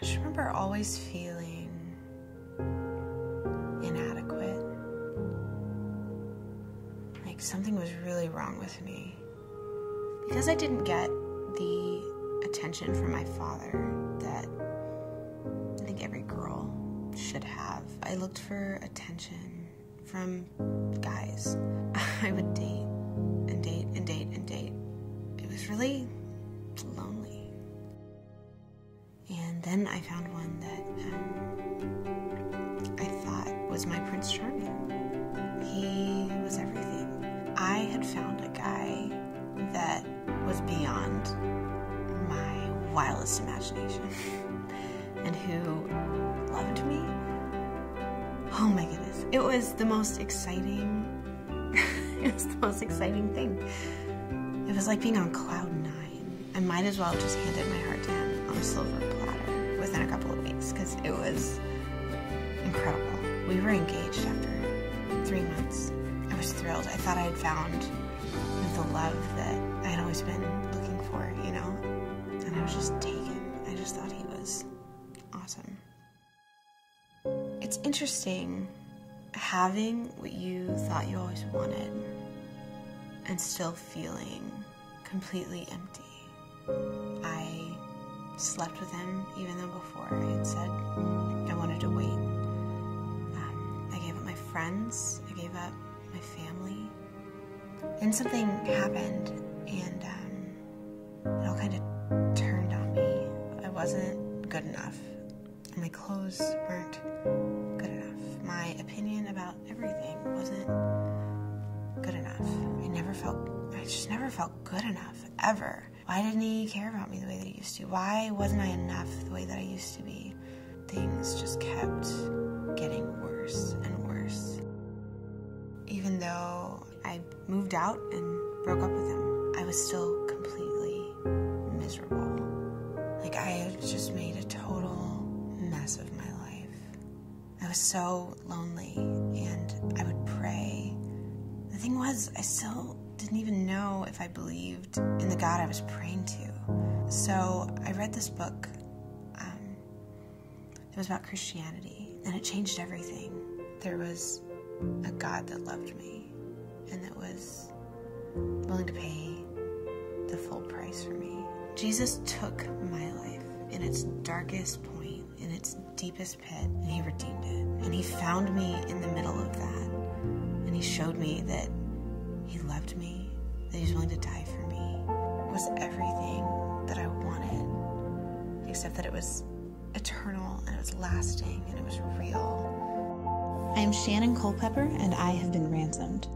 I just remember always feeling inadequate. Like something was really wrong with me. Because I didn't get the attention from my father that I think every girl should have, I looked for attention from guys. I would date and date and date and date. It was really lonely. Then I found one that um, I thought was my Prince Charming. He was everything. I had found a guy that was beyond my wildest imagination and who loved me. Oh my goodness. It was the most exciting, it was the most exciting thing. It was like being on cloud nine. I might as well have just handed my heart to him on a silver platter within a couple of weeks because it was incredible. We were engaged after three months. I was thrilled. I thought I had found the love that I had always been looking for, you know? And I was just taken. I just thought he was awesome. It's interesting having what you thought you always wanted and still feeling completely empty. I slept with him even though before I had said I wanted to wait. Um, I gave up my friends, I gave up my family. And something happened and um, it all kind of turned on me. I wasn't good enough. My clothes weren't good enough. My opinion about everything wasn't good enough. I never felt, I just never felt good enough, ever. Why didn't he care about me the way that he used to? Why wasn't I enough the way that I used to be? Things just kept getting worse and worse. Even though I moved out and broke up with him, I was still completely miserable. Like I had just made a total mess of my life. I was so lonely and I would pray. The thing was, I still didn't even know if I believed in the God I was praying to. So I read this book. Um, it was about Christianity and it changed everything. There was a God that loved me and that was willing to pay the full price for me. Jesus took my life in its darkest point, in its deepest pit, and he redeemed it. And he found me in the middle of that. And he showed me that he loved me, that he was willing to die for me. Was everything that I wanted, except that it was eternal and it was lasting and it was real. I am Shannon Culpepper, and I have been ransomed.